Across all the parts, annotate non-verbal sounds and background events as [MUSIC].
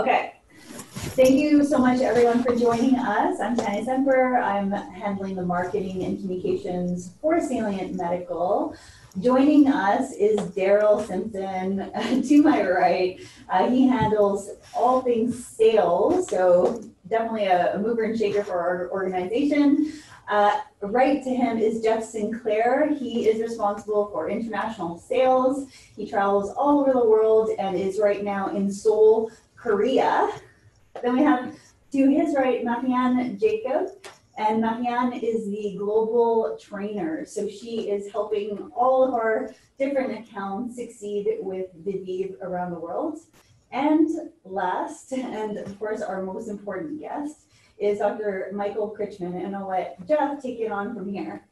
Okay. Thank you so much, everyone, for joining us. I'm Tania Semper. I'm handling the marketing and communications for Salient Medical. Joining us is Daryl Simpson [LAUGHS] to my right. Uh, he handles all things sales, so definitely a, a mover and shaker for our organization. Uh, right to him is Jeff Sinclair. He is responsible for international sales. He travels all over the world and is right now in Seoul, Korea. Then we have to his right, Marianne Jacob. And Marianne is the global trainer. So she is helping all of our different accounts succeed with Viveve around the world. And last, and of course, our most important guest is Dr. Michael Krychman. And I'll let Jeff take it on from here.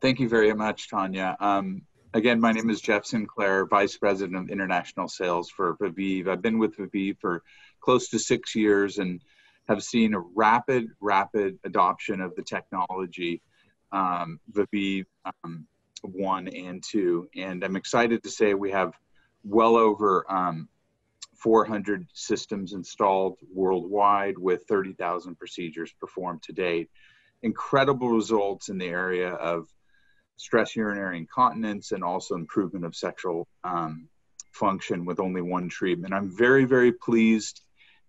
Thank you very much, Tania. Um, again, my name is Jeff Sinclair, Vice President of International Sales for Viveve. I've been with Viveve for close to six years and have seen a rapid, rapid adoption of the technology, um, Viveve um, 1 and 2. And I'm excited to say we have well over um, 400 systems installed worldwide with 30,000 procedures performed to date. Incredible results in the area of stress urinary incontinence and also improvement of sexual um, function with only one treatment. I'm very, very pleased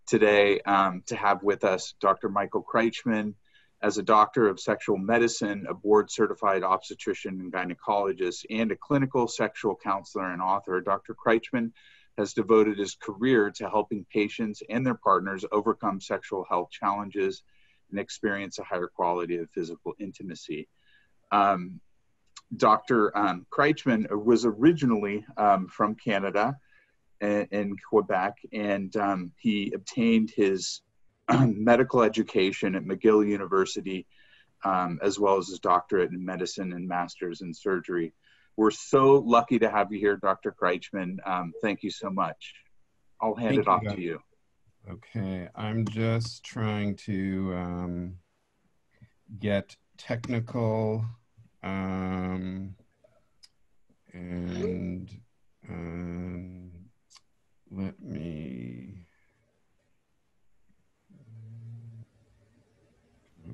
today um, to have with us Dr. Michael Krychman as a doctor of sexual medicine, a board certified obstetrician and gynecologist, and a clinical sexual counselor and author. Dr. Krychman has devoted his career to helping patients and their partners overcome sexual health challenges and experience a higher quality of physical intimacy. Um, Dr. Um, Krychman was originally um, from Canada and, in Quebec, and um, he obtained his medical education at McGill University, um, as well as his doctorate in medicine and master's in surgery. We're so lucky to have you here, Dr. Krychman. Um, thank you so much. I'll hand thank it off to you. Okay, I'm just trying to um, get technical um, and um, let me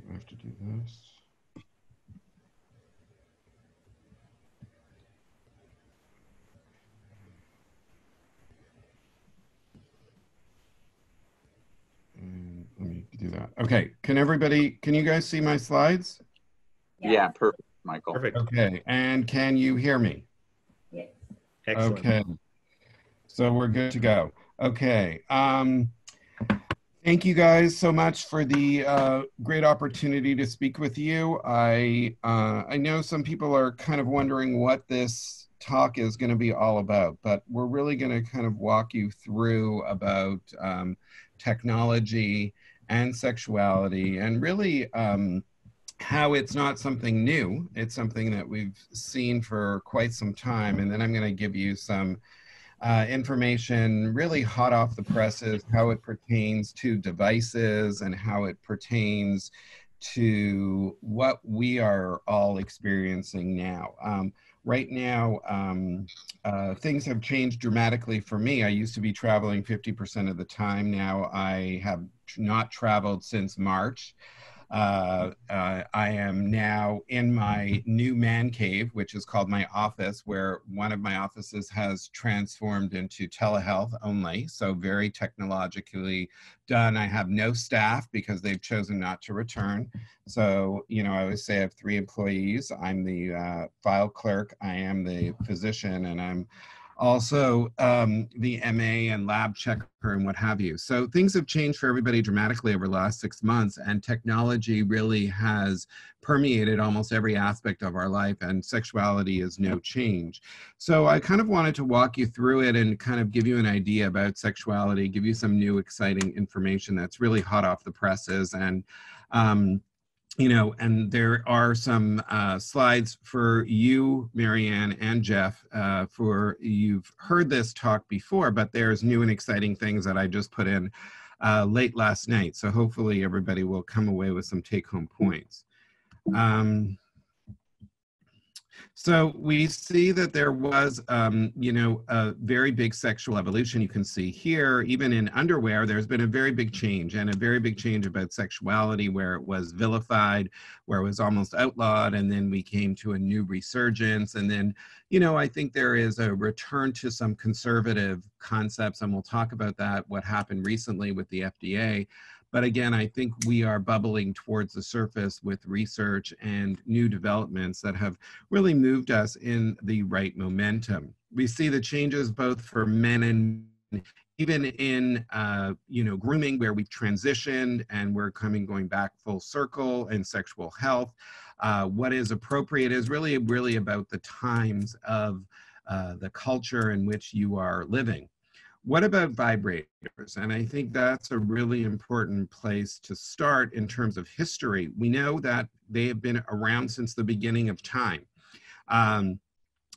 I have to do this. Let me do that. Okay, can everybody, can you guys see my slides? Yeah, yeah perfect. Michael. Perfect. Okay, and can you hear me? Yes. Excellent. Okay, so we're good to go. Okay. Um, thank you guys so much for the uh, great opportunity to speak with you. I uh, I know some people are kind of wondering what this talk is going to be all about, but we're really going to kind of walk you through about um, technology and sexuality and really um, how it's not something new. It's something that we've seen for quite some time. And then I'm going to give you some uh, information really hot off the presses, how it pertains to devices and how it pertains to what we are all experiencing now. Um, right now, um, uh, things have changed dramatically for me. I used to be traveling 50% of the time. Now I have not traveled since March. Uh, uh, I am now in my new man cave, which is called my office, where one of my offices has transformed into telehealth only. So, very technologically done. I have no staff because they've chosen not to return. So, you know, I always say I have three employees. I'm the uh, file clerk, I am the physician, and I'm also um, the MA and lab checker and what have you. So things have changed for everybody dramatically over the last six months, and technology really has permeated almost every aspect of our life, and sexuality is no change. So I kind of wanted to walk you through it and kind of give you an idea about sexuality, give you some new exciting information that's really hot off the presses and um, you know, and there are some uh, slides for you, Marianne and Jeff, uh, for you've heard this talk before, but there's new and exciting things that I just put in uh, late last night. So hopefully everybody will come away with some take home points. Um, So we see that there was, um, you know, a very big sexual evolution. You can see here, even in underwear, there's been a very big change and a very big change about sexuality where it was vilified, where it was almost outlawed. And then we came to a new resurgence. And then, you know, I think there is a return to some conservative concepts. And we'll talk about that, what happened recently with the FDA. But again, I think we are bubbling towards the surface with research and new developments that have really moved us in the right momentum. We see the changes both for men and even in uh, you know grooming where we've transitioned and we're coming going back full circle in sexual health uh, what is appropriate is really really about the times of uh, the culture in which you are living what about vibrators? And I think that's a really important place to start in terms of history. We know that they have been around since the beginning of time. Um,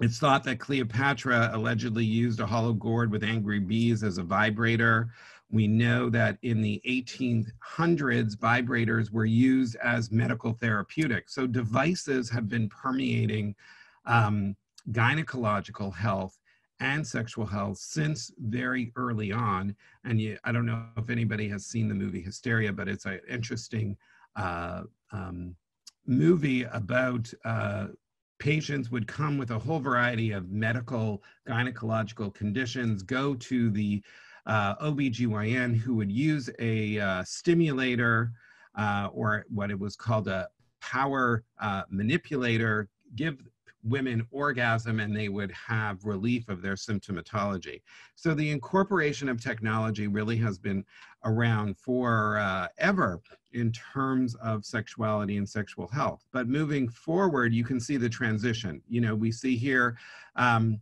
it's thought that Cleopatra allegedly used a hollow gourd with angry bees as a vibrator. We know that in the 1800s, vibrators were used as medical therapeutics. So devices have been permeating um, gynecological health and sexual health since very early on. And you, I don't know if anybody has seen the movie Hysteria, but it's an interesting uh, um, movie about uh, patients would come with a whole variety of medical gynecological conditions, go to the uh, OBGYN who would use a uh, stimulator uh, or what it was called a power uh, manipulator, give women orgasm and they would have relief of their symptomatology. So the incorporation of technology really has been around for uh, ever in terms of sexuality and sexual health. But moving forward, you can see the transition. You know, we see here um,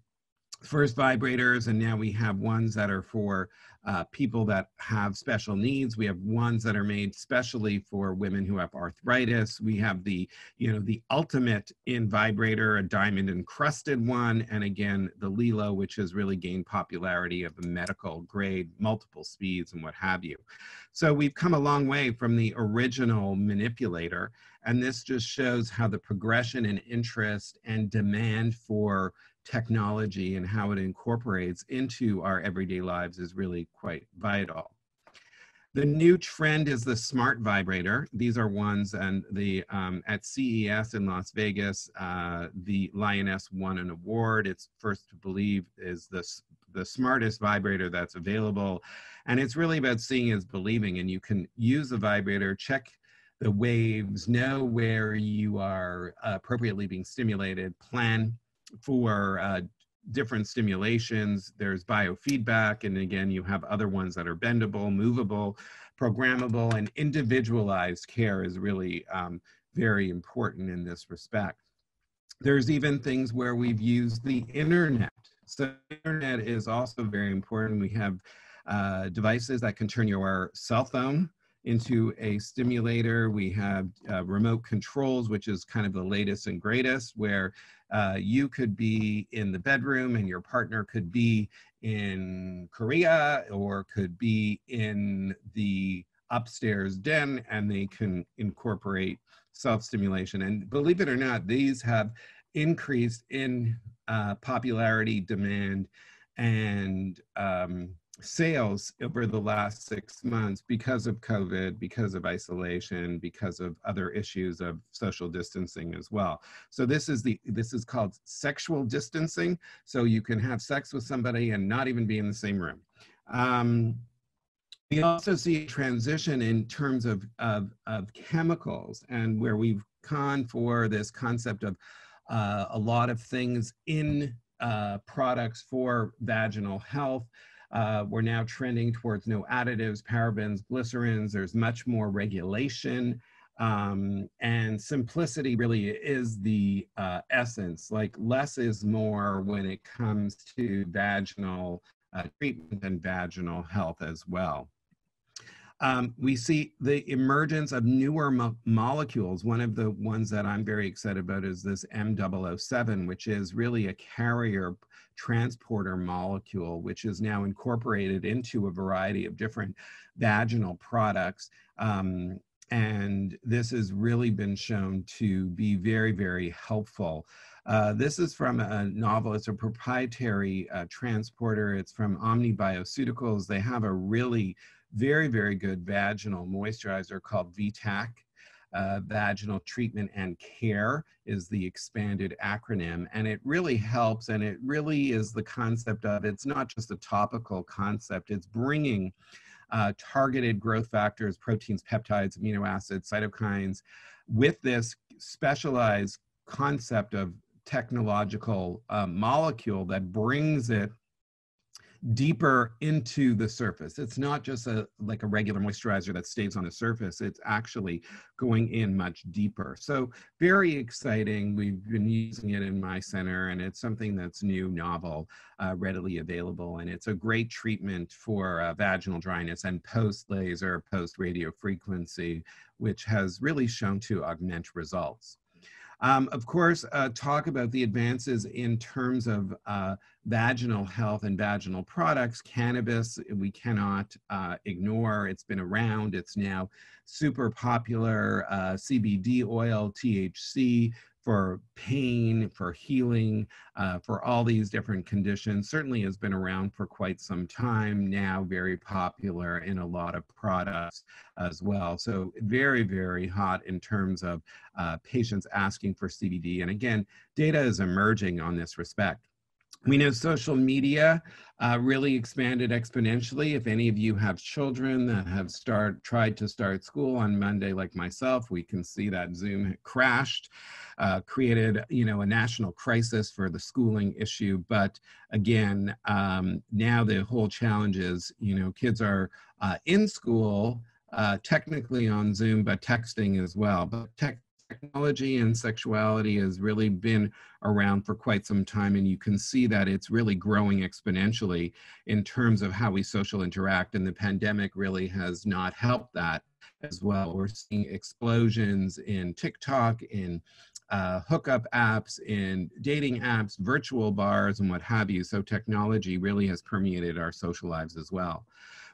first vibrators and now we have ones that are for uh, people that have special needs. We have ones that are made specially for women who have arthritis. We have the, you know, the ultimate in vibrator, a diamond encrusted one, and again, the LELO, which has really gained popularity of a medical grade, multiple speeds and what have you. So we've come a long way from the original manipulator, and this just shows how the progression and interest and demand for technology and how it incorporates into our everyday lives is really quite vital. The new trend is the smart vibrator. These are ones and the um, at CES in Las Vegas, uh, the Lioness won an award. It's first to believe is the, the smartest vibrator that's available. And it's really about seeing is believing and you can use the vibrator, check the waves, know where you are appropriately being stimulated, plan for uh, different stimulations. There's biofeedback, and again, you have other ones that are bendable, movable, programmable, and individualized care is really um, very important in this respect. There's even things where we've used the internet. So internet is also very important. We have uh, devices that can turn your cell phone into a stimulator. We have uh, remote controls, which is kind of the latest and greatest, where uh, you could be in the bedroom and your partner could be in Korea or could be in the upstairs den and they can incorporate self-stimulation. And believe it or not, these have increased in uh, popularity, demand, and um, sales over the last six months because of COVID, because of isolation, because of other issues of social distancing as well. So this is the this is called sexual distancing. So you can have sex with somebody and not even be in the same room. Um, we also see a transition in terms of, of, of chemicals and where we've gone for this concept of uh, a lot of things in uh, products for vaginal health. Uh, we're now trending towards no additives, parabens, glycerins. There's much more regulation. Um, and simplicity really is the uh, essence. Like less is more when it comes to vaginal uh, treatment and vaginal health as well. Um, we see the emergence of newer mo molecules. One of the ones that I'm very excited about is this M007, which is really a carrier transporter molecule, which is now incorporated into a variety of different vaginal products. Um, and this has really been shown to be very, very helpful. Uh, this is from a novel. It's a proprietary uh, transporter. It's from Omni Bioceuticals. They have a really very, very good vaginal moisturizer called VTAC. Uh, vaginal treatment and care is the expanded acronym and it really helps and it really is the concept of it's not just a topical concept it's bringing uh, targeted growth factors proteins peptides amino acids cytokines with this specialized concept of technological uh, molecule that brings it deeper into the surface. It's not just a like a regular moisturizer that stays on the surface. It's actually going in much deeper. So very exciting. We've been using it in my center and it's something that's new, novel, uh, readily available. And it's a great treatment for uh, vaginal dryness and post laser, post radio frequency, which has really shown to augment results. Um, of course, uh, talk about the advances in terms of uh, vaginal health and vaginal products. Cannabis, we cannot uh, ignore. It's been around. It's now super popular. Uh, CBD oil, THC, for pain, for healing, uh, for all these different conditions. Certainly has been around for quite some time now, very popular in a lot of products as well. So very, very hot in terms of uh, patients asking for CBD. And again, data is emerging on this respect. We know social media uh, really expanded exponentially. If any of you have children that have start tried to start school on Monday, like myself, we can see that Zoom crashed, uh, created you know a national crisis for the schooling issue. But again, um, now the whole challenge is you know kids are uh, in school. Uh, technically on Zoom, but texting as well. But tech technology and sexuality has really been around for quite some time and you can see that it's really growing exponentially in terms of how we social interact and the pandemic really has not helped that as well. We're seeing explosions in tiktok in uh, hookup apps in dating apps virtual bars and what have you. So technology really has permeated our social lives as well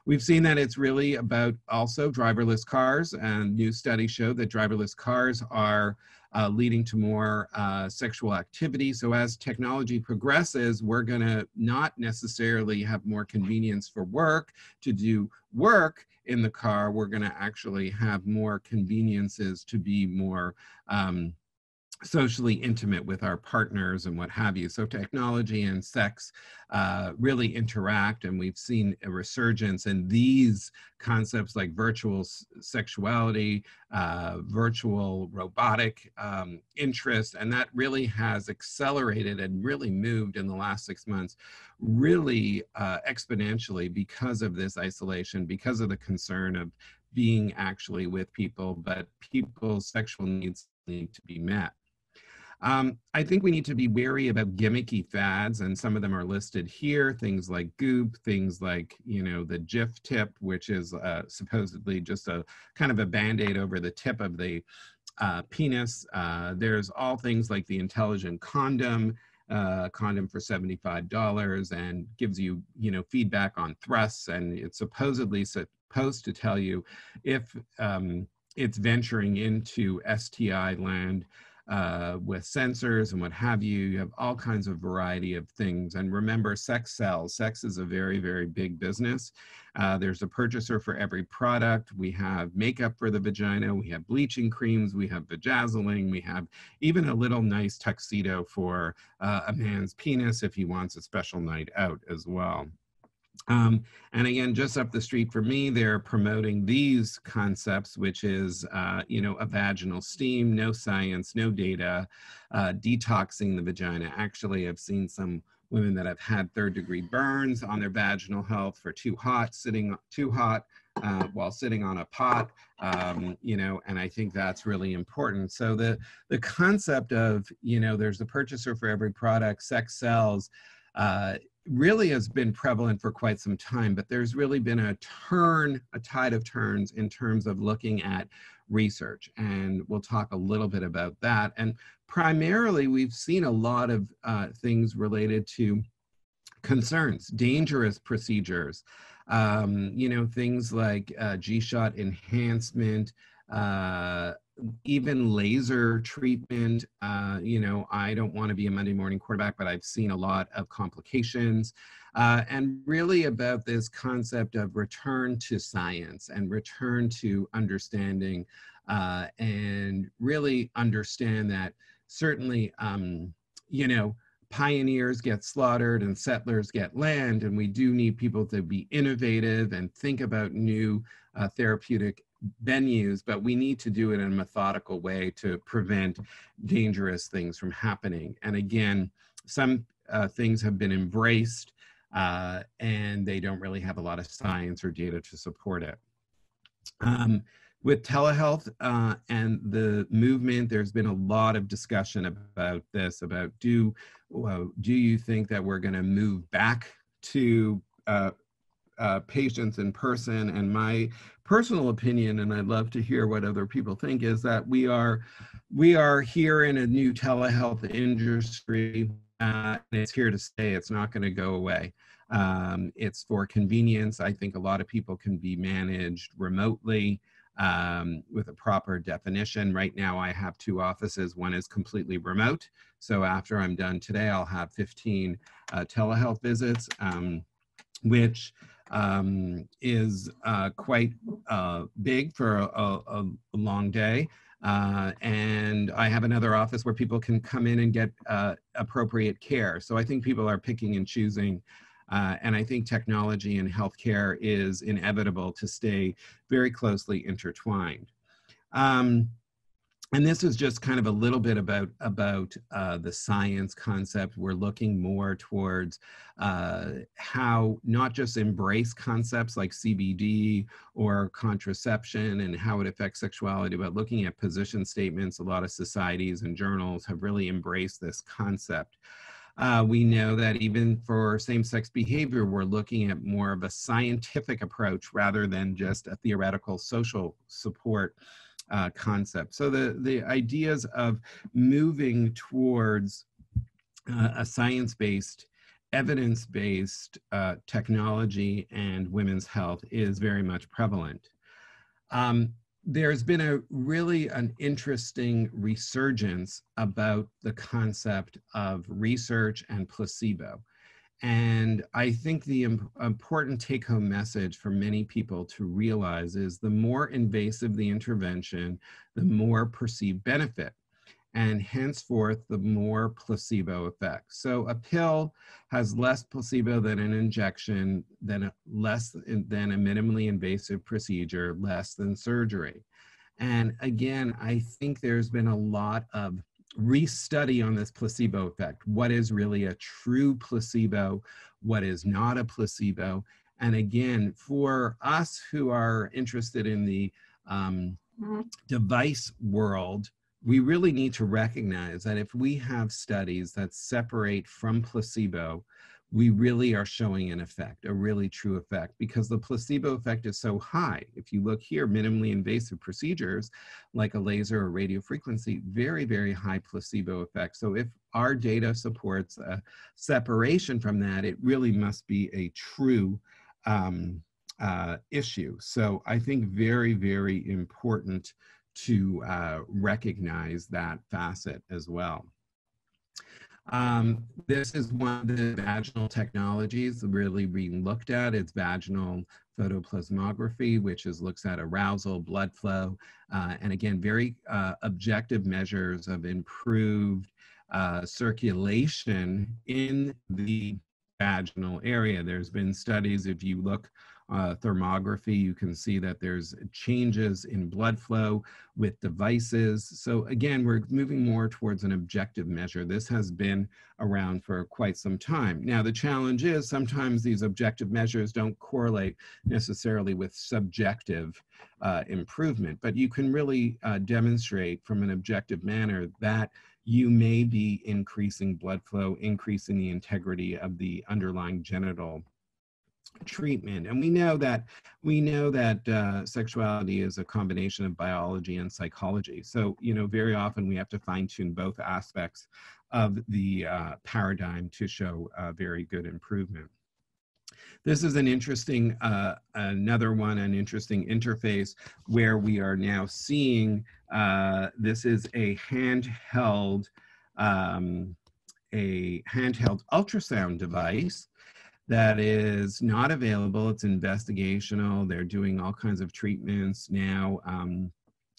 We've seen that it's really about also driverless cars, and new studies show that driverless cars are uh, leading to more uh, sexual activity. So as technology progresses, we're going to not necessarily have more convenience for work to do work in the car. We're going to actually have more conveniences to be more um, socially intimate with our partners and what have you. So technology and sex uh, really interact, and we've seen a resurgence in these concepts like virtual sexuality, uh, virtual robotic um, interest, and that really has accelerated and really moved in the last six months, really uh, exponentially because of this isolation, because of the concern of being actually with people, but people's sexual needs need to be met. Um, I think we need to be wary about gimmicky fads, and some of them are listed here. Things like Goop, things like you know the Jiftip, which is uh, supposedly just a kind of a band-aid over the tip of the uh, penis. Uh, there's all things like the intelligent condom, uh, condom for $75 and gives you, you know, feedback on thrusts. And it's supposedly supposed to tell you if um, it's venturing into STI land uh, with sensors and what have you. You have all kinds of variety of things. And remember, sex sells. Sex is a very, very big business. Uh, there's a purchaser for every product. We have makeup for the vagina. We have bleaching creams. We have vajazzling. We have even a little nice tuxedo for uh, a man's penis if he wants a special night out as well. Um, and again, just up the street for me, they're promoting these concepts, which is, uh, you know, a vaginal steam, no science, no data, uh, detoxing the vagina. Actually, I've seen some women that have had third degree burns on their vaginal health for too hot, sitting too hot uh, while sitting on a pot, um, you know, and I think that's really important. So the, the concept of, you know, there's a purchaser for every product, sex sells, uh, really has been prevalent for quite some time, but there's really been a turn, a tide of turns in terms of looking at research. And we'll talk a little bit about that. And primarily, we've seen a lot of uh, things related to concerns, dangerous procedures, um, you know, things like uh, G-shot enhancement, uh, even laser treatment, uh, you know, I don't want to be a Monday morning quarterback, but I've seen a lot of complications. Uh, and really about this concept of return to science and return to understanding uh, and really understand that certainly, um, you know, pioneers get slaughtered and settlers get land, and we do need people to be innovative and think about new uh, therapeutic venues, but we need to do it in a methodical way to prevent dangerous things from happening. And again, some uh, things have been embraced uh, and they don't really have a lot of science or data to support it. Um, with telehealth uh, and the movement, there's been a lot of discussion about this. About do well, do you think that we're going to move back to uh, uh, patients in person? And my personal opinion, and I'd love to hear what other people think, is that we are we are here in a new telehealth industry. Uh, and it's here to stay. It's not going to go away. Um, it's for convenience. I think a lot of people can be managed remotely um, with a proper definition. Right now, I have two offices. One is completely remote. So after I'm done today, I'll have 15 uh, telehealth visits, um, which um, is uh, quite uh, big for a, a, a long day. Uh, and I have another office where people can come in and get uh, appropriate care. So I think people are picking and choosing uh, and I think technology and healthcare is inevitable to stay very closely intertwined. Um, and this is just kind of a little bit about about uh, the science concept. We're looking more towards uh, how not just embrace concepts like CBD or contraception and how it affects sexuality, but looking at position statements. A lot of societies and journals have really embraced this concept. Uh, we know that even for same-sex behavior, we're looking at more of a scientific approach rather than just a theoretical social support uh, concept. So the, the ideas of moving towards uh, a science-based, evidence-based uh, technology and women's health is very much prevalent. Um, there's been a really an interesting resurgence about the concept of research and placebo. And I think the imp important take home message for many people to realize is the more invasive the intervention, the more perceived benefit and henceforth the more placebo effect. So a pill has less placebo than an injection, than a, less than a minimally invasive procedure, less than surgery. And again, I think there's been a lot of restudy on this placebo effect. What is really a true placebo? What is not a placebo? And again, for us who are interested in the um, mm-hmm. device world, we really need to recognize that if we have studies that separate from placebo, we really are showing an effect, a really true effect, because the placebo effect is so high. If you look here, minimally invasive procedures like a laser or radio frequency, very, very high placebo effect. So if our data supports a separation from that, it really must be a true um, uh, issue. So I think very, very important to uh, recognize that facet as well. Um, this is one of the vaginal technologies really being looked at. It's vaginal photoplethysmography, which is looks at arousal, blood flow, uh, and again, very uh, objective measures of improved uh, circulation in the vaginal area. There's been studies, if you look uh, thermography, you can see that there's changes in blood flow with devices. So again, we're moving more towards an objective measure. This has been around for quite some time. Now, the challenge is sometimes these objective measures don't correlate necessarily with subjective uh, improvement, but you can really uh, demonstrate from an objective manner that you may be increasing blood flow, increasing the integrity of the underlying genital treatment. And we know that we know that uh, sexuality is a combination of biology and psychology. So you know, very often we have to fine tune both aspects of the uh, paradigm to show uh, very good improvement. this is an interesting, uh, another one, an interesting interface where we are now seeing uh, this is a handheld, um, a handheld ultrasound device that is not available. It's investigational. They're doing all kinds of treatments now, um,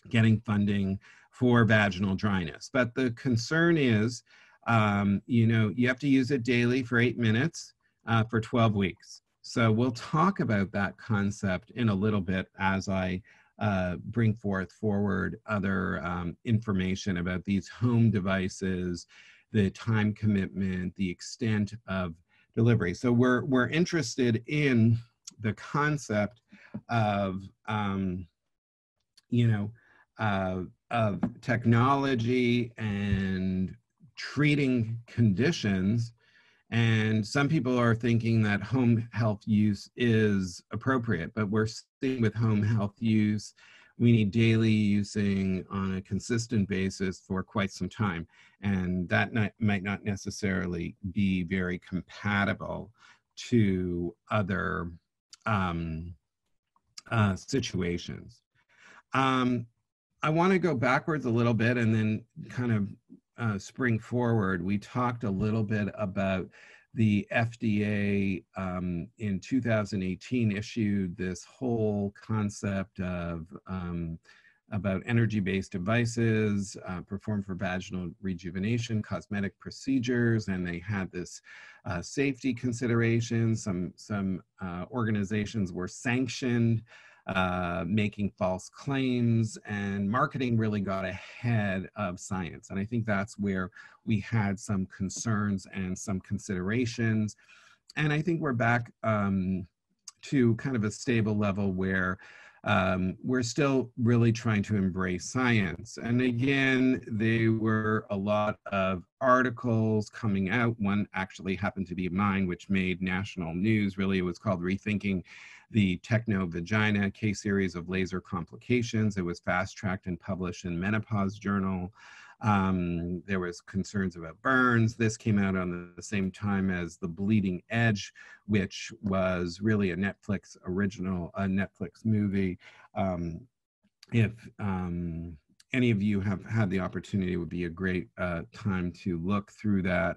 getting funding for vaginal dryness. But the concern is, um, you know, you have to use it daily for eight minutes uh, for 12 weeks. So we'll talk about that concept in a little bit as I uh, bring forth forward other um, information about these home devices, the time commitment, the extent of delivery. So we're, we're interested in the concept of, um, you know, uh, of technology and treating conditions and some people are thinking that home health use is appropriate, but we're seeing with home health use, we need daily using on a consistent basis for quite some time. And that not, might not necessarily be very compatible to other um, uh, situations. Um, I want to go backwards a little bit and then kind of uh, spring forward, we talked a little bit about the FDA um, in 2018 issued this whole concept of um, about energy-based devices uh, performed for vaginal rejuvenation, cosmetic procedures, and they had this uh, safety consideration. Some some uh, organizations were sanctioned uh, making false claims, and marketing really got ahead of science. And I think that's where we had some concerns and some considerations. And I think we're back um, to kind of a stable level where um, we're still really trying to embrace science. And again, there were a lot of articles coming out. One actually happened to be mine, which made national news. Really, it was called Rethinking the Techno Vagina case series of laser complications. It was fast tracked and published in Menopause Journal. Um, there was concerns about burns. This came out on the same time as The Bleeding Edge, which was really a Netflix original, a Netflix movie. Um, if um, any of you have had the opportunity, it would be a great uh, time to look through that.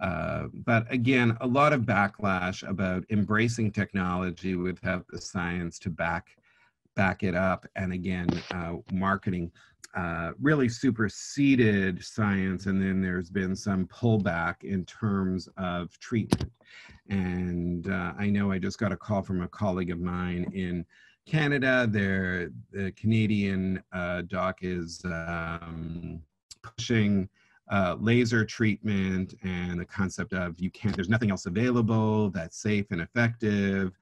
Uh, but again, a lot of backlash about embracing technology without the science to back back it up, and again, uh, marketing uh, really superseded science, and then there's been some pullback in terms of treatment. And uh, I know I just got a call from a colleague of mine in Canada. There, the Canadian uh, doc is um, pushing uh, laser treatment and the concept of you can't, there's nothing else available that's safe and effective.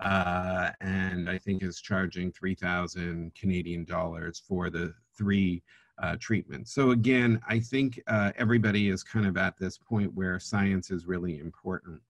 Uh, and I think is charging 3,000 Canadian dollars for the three uh, treatments. So again, I think uh, everybody is kind of at this point where science is really important.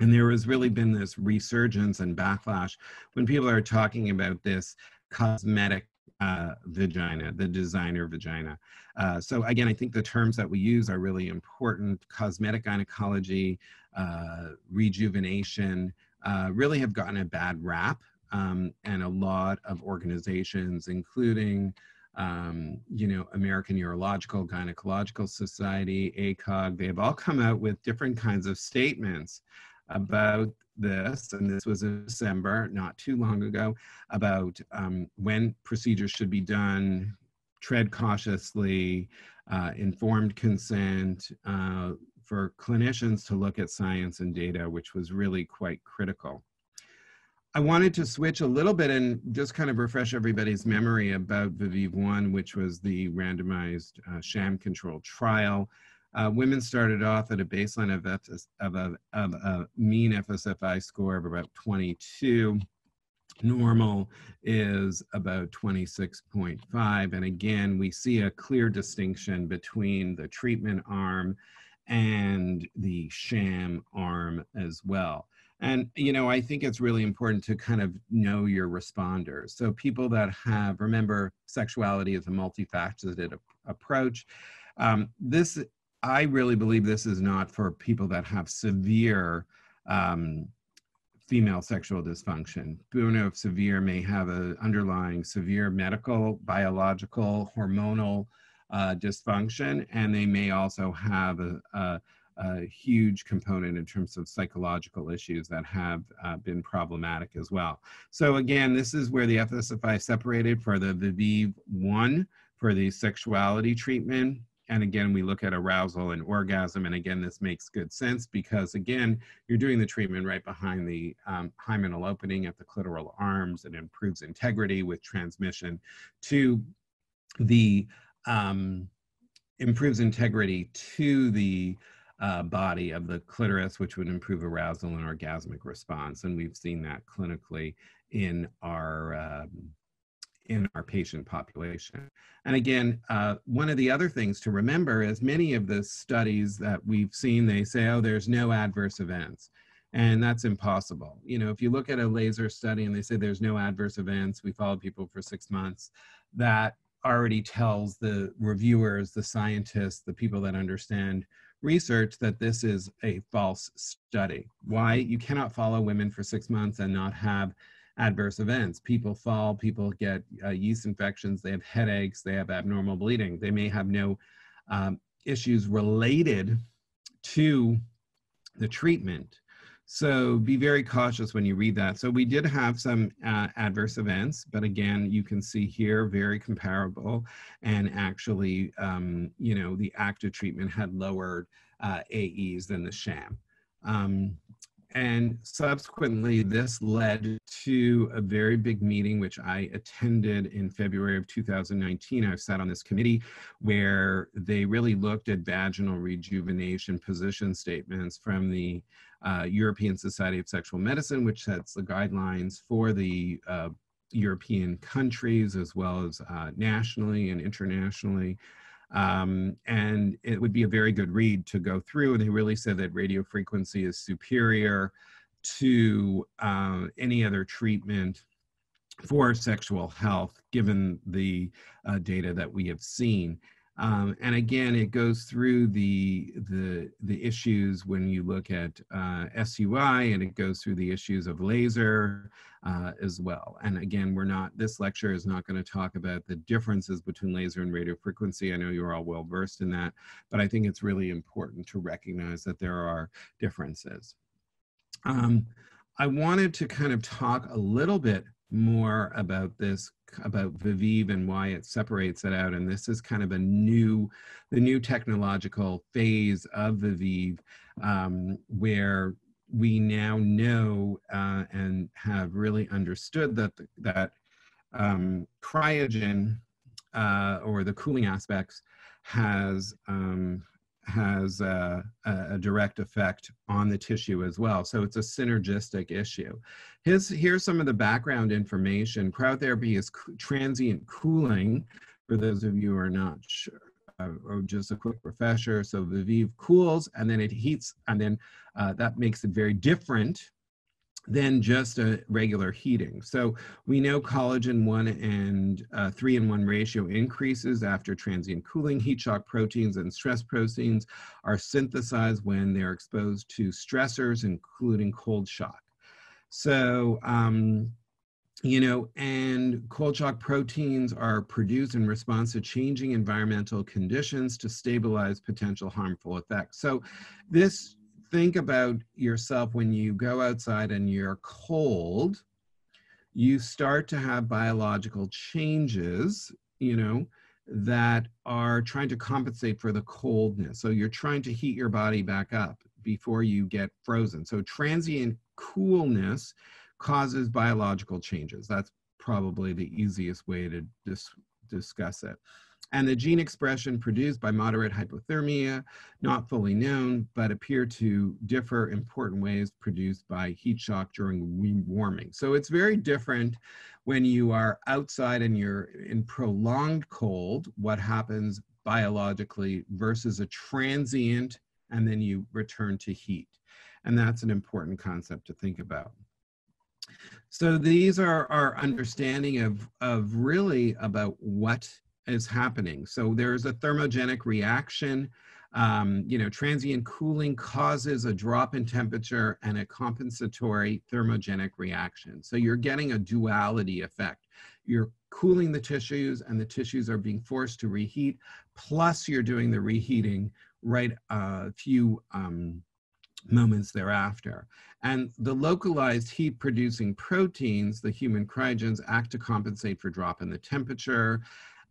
And there has really been this resurgence and backlash when people are talking about this cosmetic uh, vagina, the designer vagina. Uh, so again, I think the terms that we use are really important. Cosmetic gynecology, uh, rejuvenation, uh, really have gotten a bad rap. Um, and a lot of organizations, including um, you know, American Urological Gynecological Society, ACOG, they have all come out with different kinds of statements about this, and this was in December, not too long ago, about um, when procedures should be done, tread cautiously, uh, informed consent, uh, for clinicians to look at science and data, which was really quite critical. I wanted to switch a little bit and just kind of refresh everybody's memory about Viveve 1, which was the randomized uh, sham controlled trial. Uh, women started off at a baseline of, FS, of, a, of a mean FSFI score of about 22. Normal is about 26.5. And again, we see a clear distinction between the treatment arm and the sham arm as well. And, you know, I think it's really important to kind of know your responders. So people that have, remember, sexuality is a multifaceted approach. Um, this I really believe this is not for people that have severe um, female sexual dysfunction. Puno of severe may have an underlying severe medical, biological, hormonal uh, dysfunction, and they may also have a, a, a, huge component in terms of psychological issues that have uh, been problematic as well. So again, this is where the FSFI separated for the Viveve 1 for the sexuality treatment and again, we look at arousal and orgasm. And again, this makes good sense because again, you're doing the treatment right behind the um, hymenal opening at the clitoral arms. It improves integrity with transmission to the, um, improves integrity to the uh, body of the clitoris, which would improve arousal and orgasmic response. And we've seen that clinically in our um, in our patient population. And again, uh, one of the other things to remember is many of the studies that we've seen, they say, oh, there's no adverse events. And that's impossible. You know, if you look at a laser study and they say there's no adverse events, we followed people for six months, that already tells the reviewers, the scientists, the people that understand research that this is a false study. Why? You cannot follow women for six months and not have adverse events. People fall, people get uh, yeast infections, they have headaches, they have abnormal bleeding. They may have no um, issues related to the treatment. So be very cautious when you read that. So we did have some uh, adverse events, but again, you can see here very comparable. And actually, um, you know, the active treatment had lowered uh, AEs than the sham. Um, and subsequently, this led to a very big meeting, which I attended in February of 2019. I've sat on this committee where they really looked at vaginal rejuvenation position statements from the uh, European Society of Sexual Medicine, which sets the guidelines for the uh, European countries as well as uh, nationally and internationally. Um, and it would be a very good read to go through. And they really said that radio frequency is superior to uh, any other treatment for sexual health, given the uh, data that we have seen. Um, and again, it goes through the the the issues when you look at uh, SUI, and it goes through the issues of laser uh, as well. And again, we're not. This lecture is not going to talk about the differences between laser and radio frequency. I know you're all well versed in that, but I think it's really important to recognize that there are differences. Um, I wanted to kind of talk a little bit more about this about Viveve and why it separates it out. And this is kind of a new, the new technological phase of Viveve um, where we now know uh, and have really understood that, that um, cryogen uh, or the cooling aspects has um, has a, a, direct effect on the tissue as well. So it's a synergistic issue. His, here's some of the background information. Cryotherapy is transient cooling, for those of you who are not sure. Uh, or just a quick refresher. So Viveve cools and then it heats and then uh, that makes it very different than just a regular heating. So we know collagen 1 and uh, 3 in 1 ratio increases after transient cooling. Heat shock proteins and stress proteins are synthesized when they're exposed to stressors, including cold shock. So, um, you know, and cold shock proteins are produced in response to changing environmental conditions to stabilize potential harmful effects. So this think about yourself when you go outside and you're cold, you start to have biological changes, you know, that are trying to compensate for the coldness. So you're trying to heat your body back up before you get frozen. So transient coolness causes biological changes. That's probably the easiest way to dis discuss it and the gene expression produced by moderate hypothermia, not fully known, but appear to differ important ways produced by heat shock during warming. So it's very different when you are outside and you're in prolonged cold, what happens biologically versus a transient and then you return to heat. And that's an important concept to think about. So these are our understanding of, of really about what is happening. So there's a thermogenic reaction Um, you know, transient cooling causes a drop in temperature and a compensatory thermogenic reaction. So you're getting a duality effect. You're cooling the tissues and the tissues are being forced to reheat, plus you're doing the reheating right a uh, few um, moments thereafter. And the localized heat producing proteins, the human cryogens, act to compensate for drop in the temperature.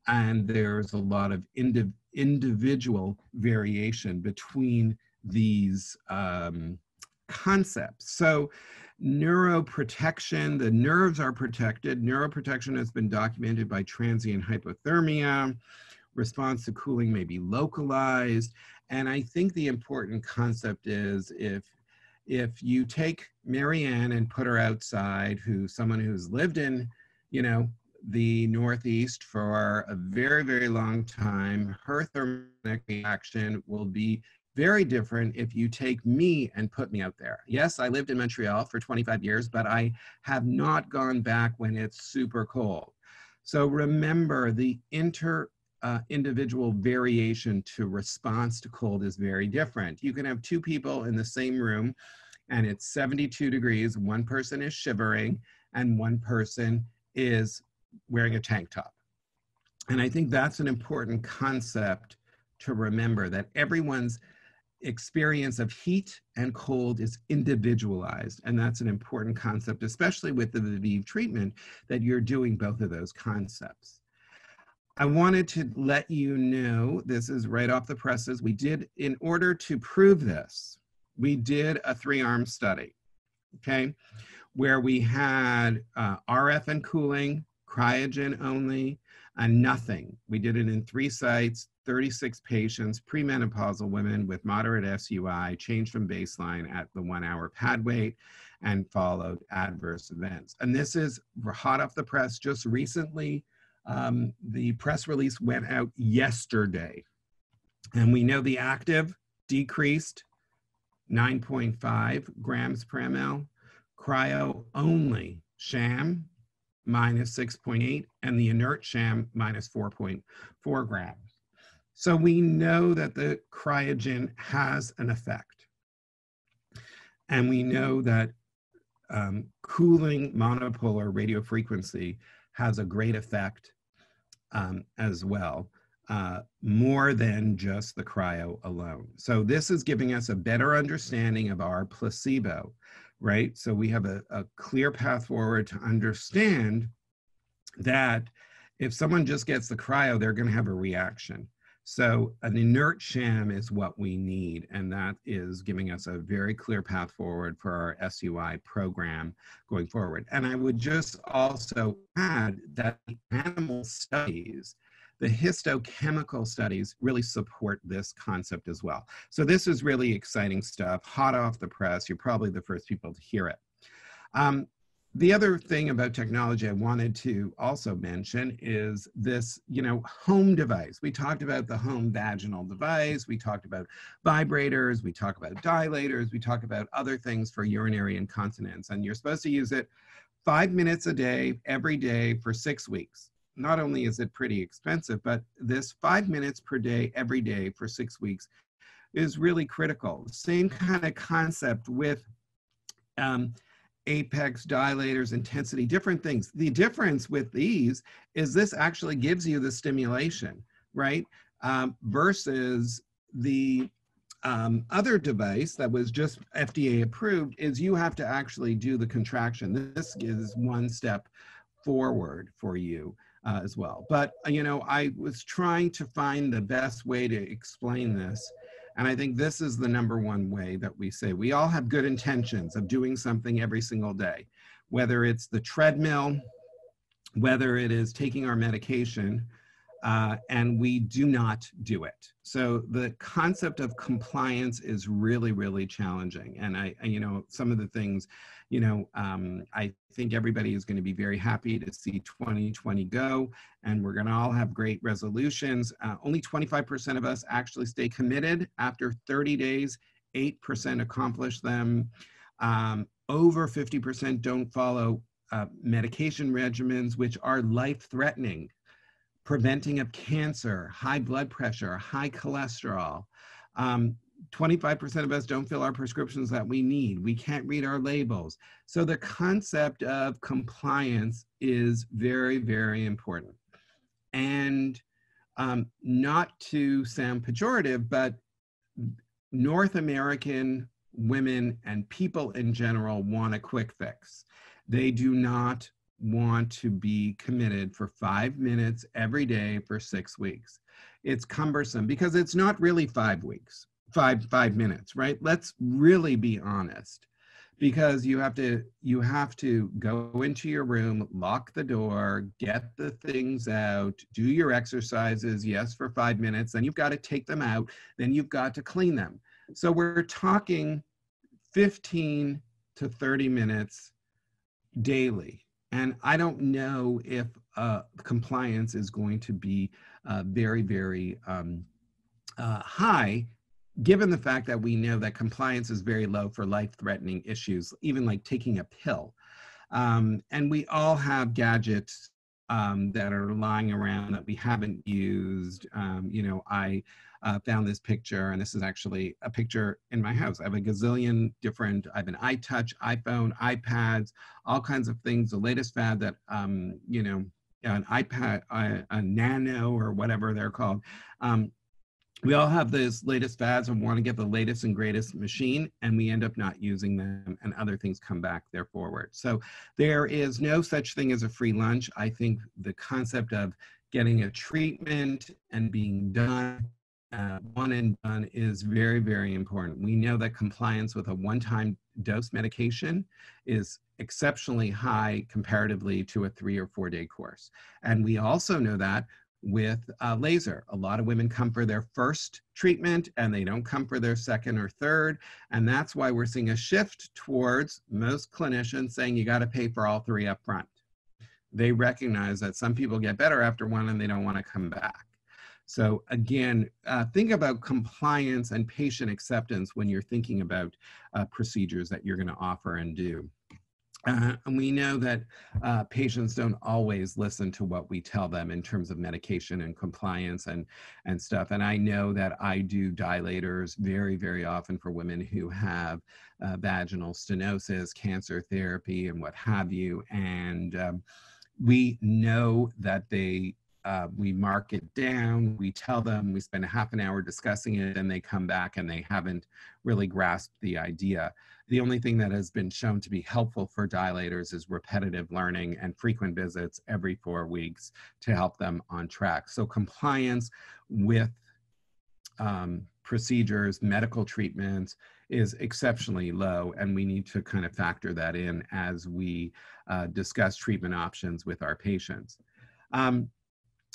And there's a lot of indiv individual variation between these um, concepts. So neuroprotection, the nerves are protected. Neuroprotection has been documented by transient hypothermia. Response to cooling may be localized. And I think the important concept is if if you take Marianne and put her outside, who someone who's lived in, you know, the Northeast for a very, very long time, her thermic reaction will be very different if you take me and put me out there. Yes, I lived in Montreal for 25 years, but I have not gone back when it's super cold. So remember the inter uh, individual variation to response to cold is very different. You can have two people in the same room and it's 72 degrees. One person is shivering and one person is wearing a tank top. And I think that's an important concept to remember that everyone's experience of heat and cold is individualized. And that's an important concept, especially with the Viveve treatment, that you're doing both of those concepts. I wanted to let you know, this is right off the presses, we did, in order to prove this, we did a three-arm study, okay, where we had uh, RF and cooling, cryogen only, and nothing. We did it in three sites, 36 patients, premenopausal women with moderate SUI, changed from baseline at the one hour pad weight and followed adverse events. And this is hot off the press just recently um, the press release went out yesterday, and we know the active decreased 9.5 grams per ml, cryo only sham minus 6.8, and the inert sham minus 4.4 grams. So we know that the cryogen has an effect. And we know that um, cooling monopolar radio frequency has a great effect um, as well, uh, more than just the cryo alone. So this is giving us a better understanding of our placebo, right? So we have a, a clear path forward to understand that if someone just gets the cryo, they're going to have a reaction. So an inert sham is what we need, and that is giving us a very clear path forward for our SUI program going forward. And I would just also add that the animal studies, the histochemical studies really support this concept as well. So this is really exciting stuff, hot off the press. You're probably the first people to hear it. Um, the other thing about technology I wanted to also mention is this, you know, home device. We talked about the home vaginal device. We talked about vibrators. We talk about dilators. We talk about other things for urinary incontinence. And you're supposed to use it five minutes a day, every day for six weeks. Not only is it pretty expensive, but this five minutes per day, every day for six weeks is really critical. Same kind of concept with um, apex dilators intensity different things. The difference with these is this actually gives you the stimulation right? Um, versus the um, other device that was just fda approved is you have to actually do the contraction. This is one step forward for you uh, as well. But you know i was trying to find the best way to explain this and I think this is the number one way that we say we all have good intentions of doing something every single day, whether it's the treadmill, whether it is taking our medication, uh, and we do not do it. So the concept of compliance is really, really challenging. And I, I you know, some of the things, you know, um, I think everybody is going to be very happy to see 2020 go, and we're going to all have great resolutions. Uh, only 25% of us actually stay committed after 30 days. 8% accomplish them. Um, over 50% don't follow uh, medication regimens, which are life threatening preventing of cancer, high blood pressure, high cholesterol, Um, 25% of us don't fill our prescriptions that we need. We can't read our labels. So the concept of compliance is very, very important. And um, not to sound pejorative, but North American women and people in general want a quick fix. They do not want to be committed for five minutes every day for six weeks. It's cumbersome because it's not really five weeks, five five minutes, right? Let's really be honest because you have to you have to go into your room lock the door get the things out do your exercises yes for five minutes then you've got to take them out then you've got to clean them so we're talking 15 to 30 minutes daily and i don't know if uh, compliance is going to be uh, very very um, uh, high given the fact that we know that compliance is very low for life-threatening issues, even like taking a pill. Um, and we all have gadgets um, that are lying around that we haven't used. Um, you know, I uh, found this picture, and this is actually a picture in my house. I have a gazillion different, I have an iTouch, iPhone, iPads, all kinds of things. The latest fad that, um, you know, an iPad, a, a Nano or whatever they're called, um, we all have those latest fads and want to get the latest and greatest machine and we end up not using them and other things come back there forward so there is no such thing as a free lunch i think the concept of getting a treatment and being done uh, one and done is very very important we know that compliance with a one-time dose medication is exceptionally high comparatively to a three or four day course and we also know that with laser. A lot of women come for their first treatment and they don't come for their second or third. And that's why we're seeing a shift towards most clinicians saying you got to pay for all three up front. They recognize that some people get better after one and they don't want to come back. So again, uh, think about compliance and patient acceptance when you're thinking about uh, procedures that you're going to offer and do. Uh, and we know that uh, patients don't always listen to what we tell them in terms of medication and compliance and, and stuff. And I know that I do dilators very, very often for women who have uh, vaginal stenosis, cancer therapy, and what have you. And um, we know that they uh, we mark it down, we tell them, we spend a half an hour discussing it, and they come back and they haven't really grasped the idea. The only thing that has been shown to be helpful for dilators is repetitive learning and frequent visits every four weeks to help them on track. So compliance with um, procedures, medical treatments is exceptionally low, and we need to kind of factor that in as we uh, discuss treatment options with our patients. Um,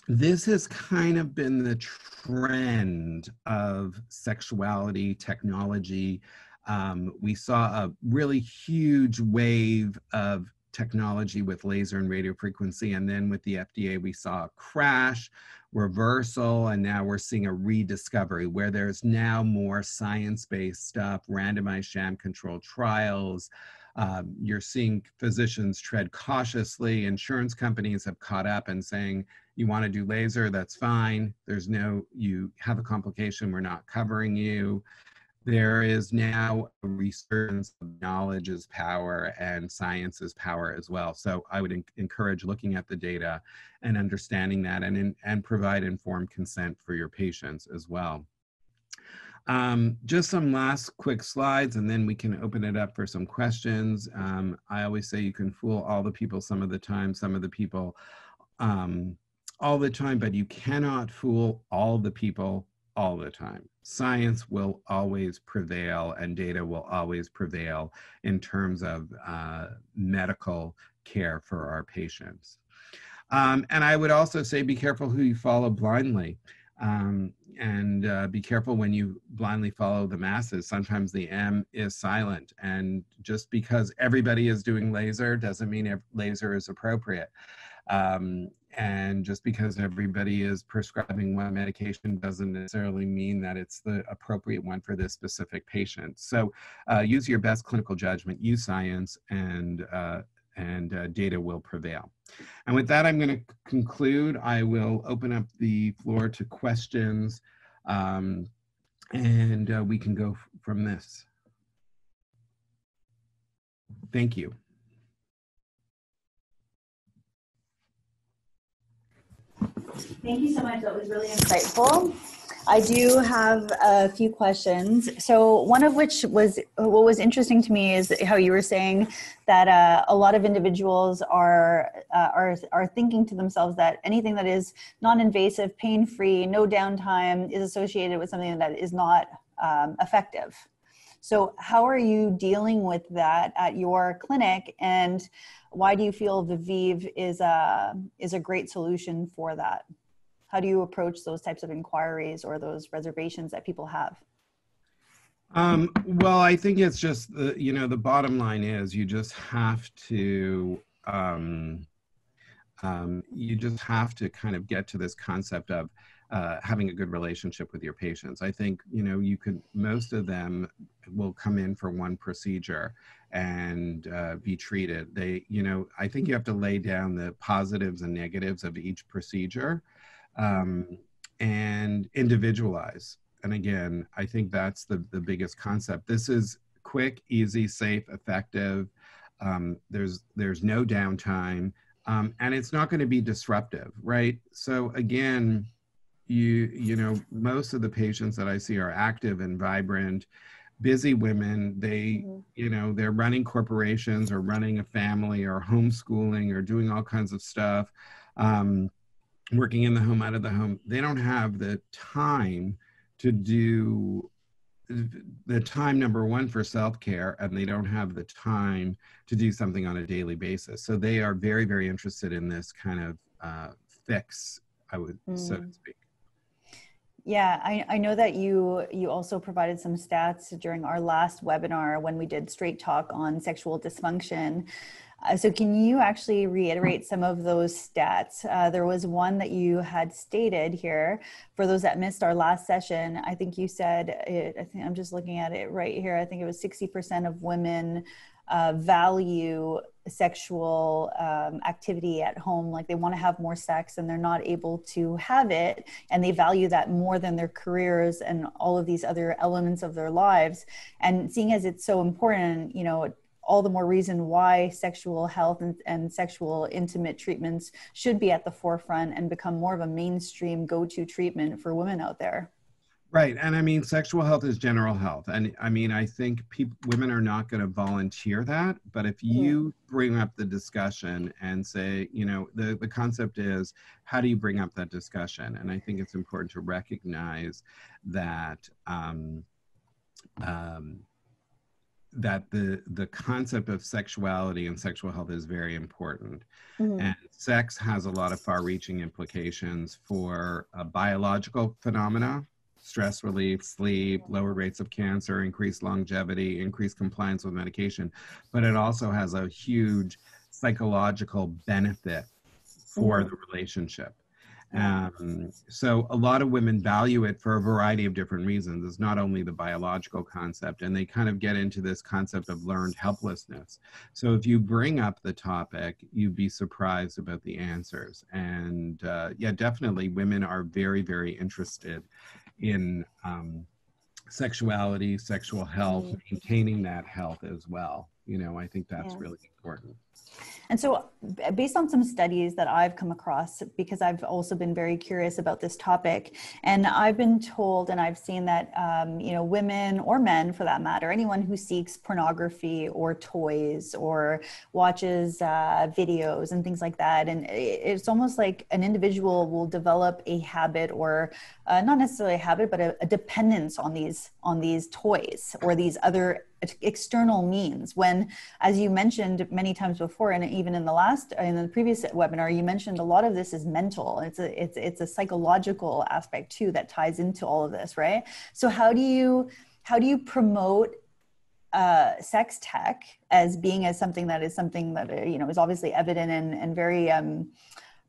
this has kind of been the trend of sexuality, technology. Um, we saw a really huge wave of technology with laser and radio frequency. And then with the FDA, we saw a crash, reversal, and now we're seeing a rediscovery where there's now more science based stuff, randomized sham controlled trials. Um, you're seeing physicians tread cautiously. Insurance companies have caught up and saying, you want to do laser, that's fine. There's no, you have a complication, we're not covering you. There is now a resurgence of knowledge is power and science is power as well. So I would encourage looking at the data and understanding that and, in, and provide informed consent for your patients as well. Um, just some last quick slides and then we can open it up for some questions. Um, I always say you can fool all the people some of the time, some of the people um, all the time, but you cannot fool all the people all the time. Science will always prevail and data will always prevail in terms of uh, medical care for our patients. Um, and I would also say be careful who you follow blindly. Um, and uh, be careful when you blindly follow the masses. Sometimes the M is silent, and just because everybody is doing laser doesn't mean laser is appropriate. Um, and just because everybody is prescribing one medication doesn't necessarily mean that it's the appropriate one for this specific patient. So uh, use your best clinical judgment, use science, and uh, and uh, data will prevail. And with that, I'm going to conclude. I will open up the floor to questions. Um, and uh, we can go from this. Thank you. Thank you so much. That was really insightful. I do have a few questions. So one of which was what was interesting to me is how you were saying that uh, a lot of individuals are uh, are are thinking to themselves that anything that is non-invasive, pain-free, no downtime is associated with something that is not um, effective. So how are you dealing with that at your clinic, and why do you feel Viveve is a is a great solution for that? how do you approach those types of inquiries or those reservations that people have? Um, well, I think it's just the you know the bottom line is you just have to um, um, you just have to kind of get to this concept of uh, having a good relationship with your patients. I think you know you could most of them will come in for one procedure and uh, be treated. They you know I think you have to lay down the positives and negatives of each procedure um, and individualize. And again, I think that's the, the biggest concept. This is quick, easy, safe, effective. Um, there's there's no downtime, um, and it's not going to be disruptive, right? So again, you you know most of the patients that I see are active and vibrant, busy women. They mm-hmm. you know they're running corporations or running a family or homeschooling or doing all kinds of stuff. Um, working in the home, out of the home, they don't have the time to do the time number one for self-care and they don't have the time to do something on a daily basis so they are very very interested in this kind of uh, fix i would mm. so to mm. speak yeah I, I know that you you also provided some stats during our last webinar when we did straight talk on sexual dysfunction uh, so can you actually reiterate some of those stats? Uh, there was one that you had stated here for those that missed our last session. I think you said, it, I think I'm just looking at it right here. I think it was 60% of women uh, value sexual um, activity at home like they want to have more sex and they're not able to have it and they value that more than their careers and all of these other elements of their lives. And seeing as it's so important you know all the more reason why sexual health and, and sexual intimate treatments should be at the forefront and become more of a mainstream go-to treatment for women out there right and i mean sexual health is general health and i mean i think people women are not going to volunteer that but if you bring up the discussion and say you know the the concept is how do you bring up that discussion? And i think it's important to recognize that um, um, that the the concept of sexuality and sexual health is very important. Mm-hmm. and sex has a lot of far-reaching implications for biological phenomena stress relief sleep lower rates of cancer increased longevity increased compliance with medication but it also has a huge psychological benefit for mm-hmm. the relationship um, so a lot of women value it for a variety of different reasons. It's not only the biological concept, and they kind of get into this concept of learned helplessness. So if you bring up the topic, you'd be surprised about the answers. And uh, yeah, definitely women are very, very interested in um, sexuality, sexual health, mm-hmm. maintaining that health as well. You know, I think that's yeah. really important. And so, based on some studies that I've come across, because I've also been very curious about this topic, and I've been told and I've seen that, um, you know, women or men for that matter, anyone who seeks pornography or toys or watches uh, videos and things like that, and it's almost like an individual will develop a habit or uh, not necessarily a habit, but a, a dependence on these on these toys or these other external means. When as you mentioned many times before and even in the last in the previous webinar you mentioned a lot of this is mental. It's a it's it's a psychological aspect too that ties into all of this right? So how do you how do you promote uh, sex tech as being as something that is something that uh, you know is obviously evident and, and very um,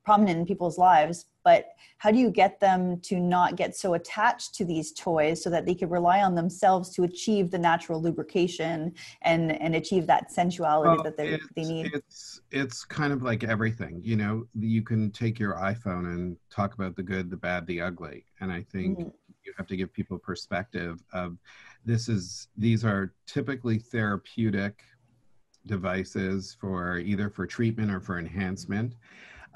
prominent in people's lives but how do you get them to not get so attached to these toys so that they can rely on themselves to achieve the natural lubrication and and achieve that sensuality well, that they, they need it's it's kind of like everything you know you can take your iphone and talk about the good the bad the ugly and i think mm-hmm. you have to give people perspective of this is these are typically therapeutic devices for either for treatment or for enhancement.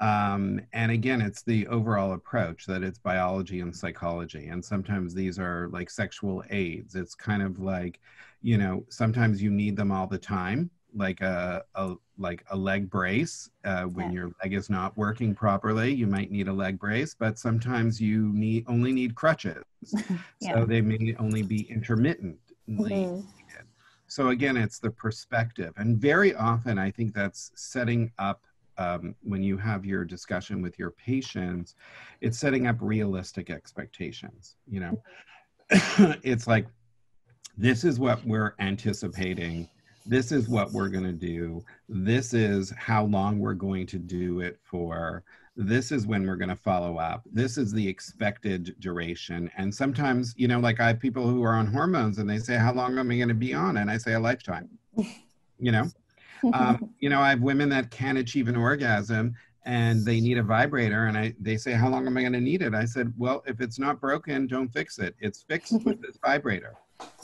Um, and again, it's the overall approach that it's biology and psychology. And sometimes these are like sexual aids. It's kind of like, you know, sometimes you need them all the time, like a, a like a leg brace. Uh, when Yeah. your leg is not working properly, you might need a leg brace, but sometimes you need only need crutches. [LAUGHS] Yeah. So they may only be intermittently Mhm. So again, it's the perspective. And very often, I think that's setting up um, when you have your discussion with your patients, it's setting up realistic expectations. You know, [COUGHS] it's like, this is what we're anticipating. This is what we're going to do. This is how long we're going to do it for. This is when we're going to follow up. This is the expected duration. And sometimes, you know, like I have people who are on hormones and they say, How long am I going to be on? And I say, A lifetime. You know, um, [LAUGHS] you know, I have women that can't achieve an orgasm and they need a vibrator and I they say, How long am I going to need it? I said, Well, if it's not broken, don't fix it. It's fixed with this [LAUGHS] vibrator.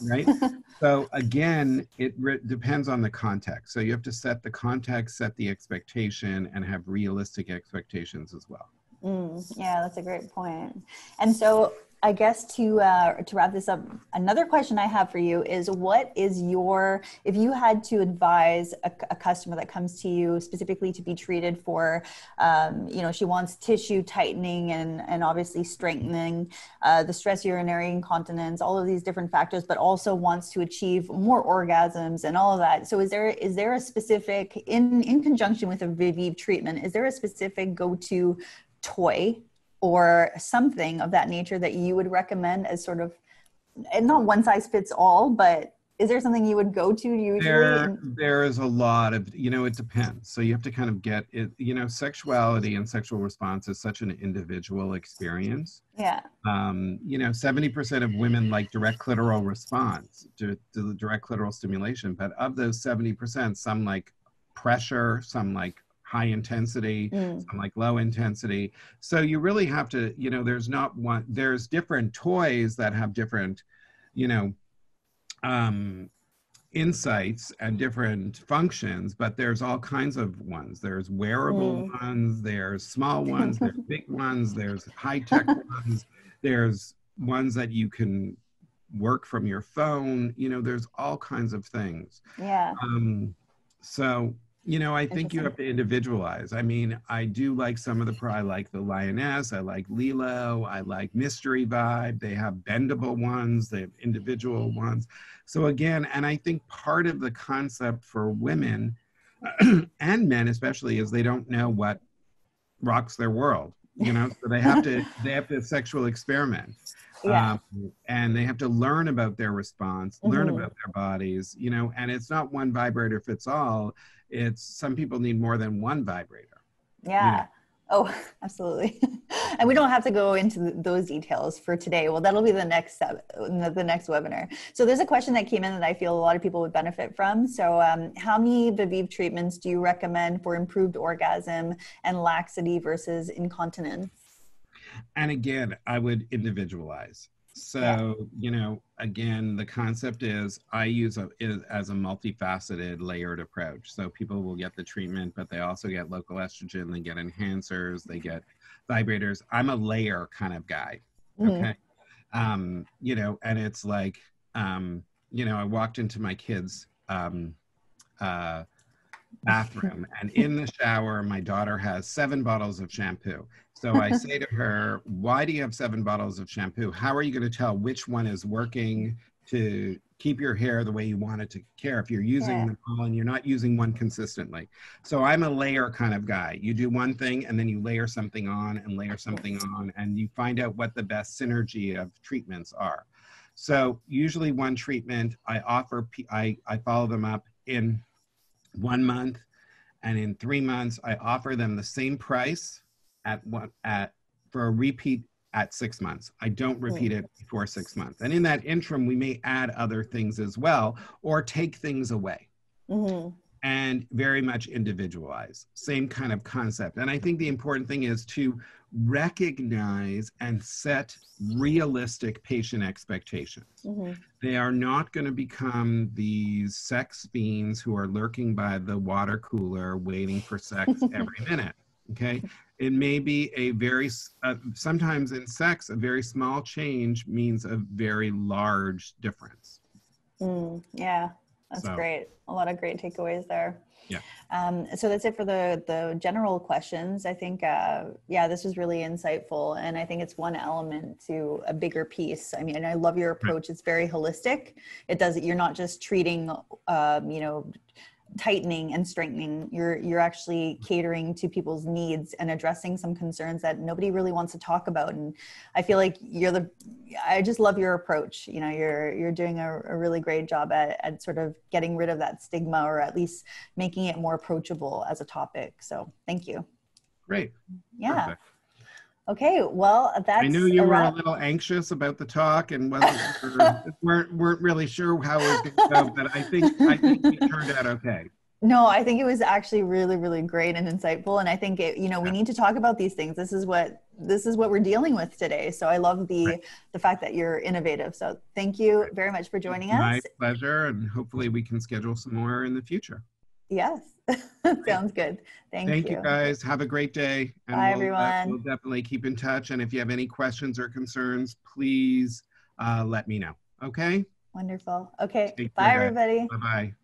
Right. [LAUGHS] so again, it re- depends on the context. So you have to set the context, set the expectation, and have realistic expectations as well. Mm, yeah, that's a great point. And so, I guess to uh, to wrap this up, another question I have for you is: What is your if you had to advise a, a customer that comes to you specifically to be treated for, um, you know, she wants tissue tightening and and obviously strengthening, uh, the stress urinary incontinence, all of these different factors, but also wants to achieve more orgasms and all of that. So, is there is there a specific in in conjunction with a Viveve treatment? Is there a specific go to toy or something of that nature that you would recommend as sort of and not one size fits all but is there something you would go to usually There, there is a lot of, you know, it depends. So you have to kind of get it, you know, sexuality and sexual response is such an individual experience. yeah Um, you know, 70% of women like direct clitoral response to, to the direct clitoral stimulation, but of those 70%, some like pressure, some like high intensity, Mm, some like low intensity. So you really have to, you know, there's not one, there's different toys that have different, you know, um, insights and different functions, but there's all kinds of ones. There's wearable ones, there's small [LAUGHS] ones, there's big ones, there's high tech [LAUGHS] ones, there's ones that you can work from your phone. You know, there's all kinds of things. yeah Um, so, you know, I think you have to individualize. I mean, I do like some of the. I like the Lioness. I like LELO. I like Mystery Vibe. They have bendable ones. They have individual ones. So again, and I think part of the concept for women [CLEARS THROAT] and men especially is they don't know what rocks their world. You know, so they have to [LAUGHS] they have to sexual experiment yeah um, and they have to learn about their response learn Mhm. about their bodies you know and it's not one vibrator fits all it's some people need more than one vibrator. Yeah. oh [LAUGHS] absolutely. [LAUGHS] And we don't have to go into th- those details for today. Well that'll be the next the next webinar. So there's a question that came in that i feel a lot of people would benefit from. So um, how many Viveve treatments do you recommend for improved orgasm and laxity versus incontinence? And again i would individualize so Yeah. you know again the concept is i use a is as a multifaceted layered approach so people will get the treatment but they also get local estrogen they get enhancers they get vibrators i'm a layer kind of guy Mhm. okay um you know and it's like um you know i walked into my kids um uh bathroom and in the shower my daughter has seven bottles of shampoo so i say to her why do you have seven bottles of shampoo? How are you going to tell which one is working to keep your hair the way you want it to care if you're using Yeah. them all and you're not using one consistently? So i'm a layer kind of guy. You do one thing and then you layer something on and layer something on and you find out what the best synergy of treatments are. So usually one treatment i offer i i follow them up in one month and in three months i offer them the same price at one at for a repeat at six months i don't repeat it before six months and in that interim we may add other things as well or take things away Mhm. and very much individualize same kind of concept and i think the important thing is to recognize and set realistic patient expectations. Mhm. They are not going to become these sex fiends who are lurking by the water cooler waiting for sex [LAUGHS] every minute. Okay. It may be a very, uh, sometimes in sex, a very small change means a very large difference. Mm, yeah, that's So- great. A lot of great takeaways there. Yeah. Um, so that's it for the the general questions. I think, uh, yeah, this was really insightful, and I think it's one element to a bigger piece. I mean, and I love your approach. It's very holistic. It does. You're not just treating, um, you know, tightening and strengthening. You're you're actually catering to people's needs and addressing some concerns that nobody really wants to talk about. And I feel like you're the I just love your approach. You know, you're you're doing a, a really great job at, at sort of getting rid of that stigma or at least making it more approachable as a topic. So thank you. Great. Yeah. Perfect. Okay. Well, that's I knew you were a little anxious about the talk and wasn't sure, [LAUGHS] weren't, weren't really sure how it was going to go, but I think, I think it turned out okay. No, I think it was actually really, really great and insightful. And I think it, you know, we need to talk about these things. This is what this is what we're dealing with today. So I love the Right. the fact that you're innovative. So thank you very much for joining My us. My pleasure, and hopefully we can schedule some more in the future. Yes. [LAUGHS] Sounds good. Thank, you. Thank you, guys. Have a great day. and Bye, we'll, uh, everyone. We'll definitely keep in touch. And if you have any questions or concerns, please uh, let me know. Okay? Wonderful. Okay. Take Bye, care, everybody. Bye bye.